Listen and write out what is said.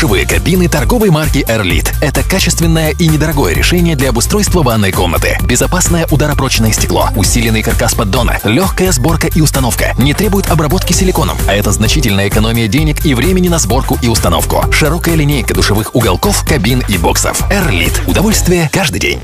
Душевые кабины торговой марки «Эрлит». Это качественное и недорогое решение для обустройства ванной комнаты. Безопасное ударопрочное стекло, усиленный каркас поддона, легкая сборка и установка. Не требует обработки силиконом, а это значительная экономия денег и времени на сборку и установку. Широкая линейка душевых уголков, кабин и боксов. «Эрлит». Удовольствие каждый день.